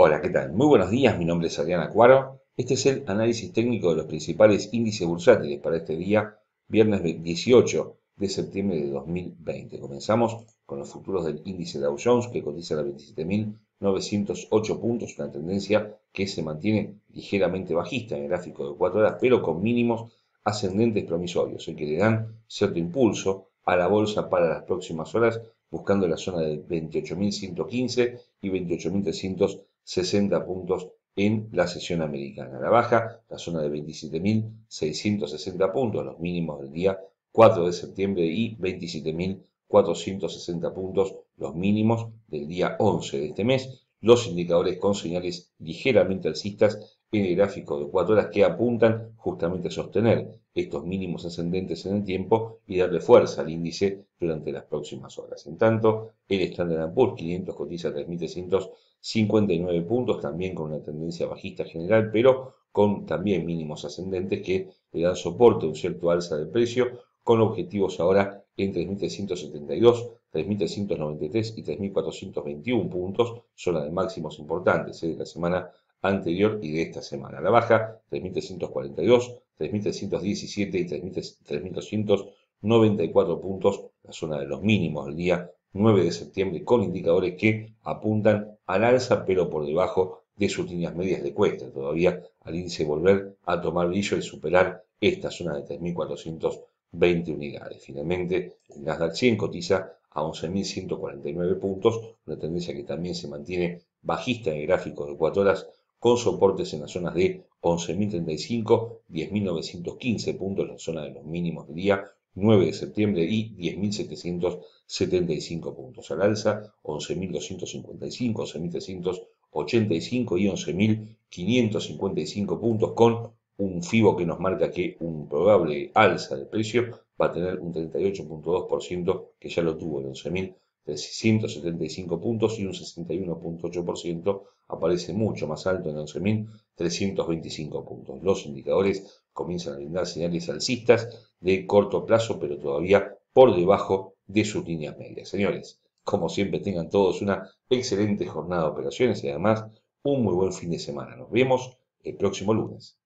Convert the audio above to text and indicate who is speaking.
Speaker 1: Hola, ¿qué tal? Muy buenos días, mi nombre es Adriana Cuaro. Este es el análisis técnico de los principales índices bursátiles para este día, viernes 18 de septiembre de 2020. Comenzamos con los futuros del índice Dow Jones, que cotiza a 27.908 puntos, una tendencia que se mantiene ligeramente bajista en el gráfico de 4 horas, pero con mínimos ascendentes promisorios, el que le dan cierto impulso a la bolsa para las próximas horas, buscando la zona de 28.115 y 28.360 puntos en la sesión americana. La baja, la zona de 27.660 puntos, los mínimos del día 4 de septiembre y 27.460 puntos, los mínimos del día 11 de este mes. Los indicadores con señales ligeramente alcistas el gráfico de 4 horas que apuntan justamente a sostener estos mínimos ascendentes en el tiempo y darle fuerza al índice durante las próximas horas. En tanto, el Standard Poor's 500 cotiza 3.359 puntos, también con una tendencia bajista general, pero con también mínimos ascendentes que le dan soporte a un cierto alza del precio, con objetivos ahora en 3.372, 3.393 y 3.421 puntos, zona de máximos importantes ¿eh? de la semana anterior y de esta semana. La baja, 3.342, 3.317 y 3.294 puntos, la zona de los mínimos del día 9 de septiembre, con indicadores que apuntan al alza, pero por debajo de sus líneas medias de cuesta. Todavía al índice volver a tomar brillo y superar esta zona de 3.420 unidades. Finalmente, el Nasdaq 100 cotiza a 11.149 puntos, una tendencia que también se mantiene bajista en el gráfico de 4 horas con soportes en las zonas de 11.035, 10.915 puntos, la zona de los mínimos del día 9 de septiembre y 10.775 puntos. Al alza, 11.255, 11.385 y 11.555 puntos con un FIBO que nos marca que un probable alza de precio va a tener un 38.2% que ya lo tuvo en 11.000 175 puntos y un 61.8% aparece mucho más alto en 11.325 puntos. Los indicadores comienzan a brindar señales alcistas de corto plazo, pero todavía por debajo de sus líneas medias. Señores, como siempre, tengan todos una excelente jornada de operaciones y además un muy buen fin de semana. Nos vemos el próximo lunes.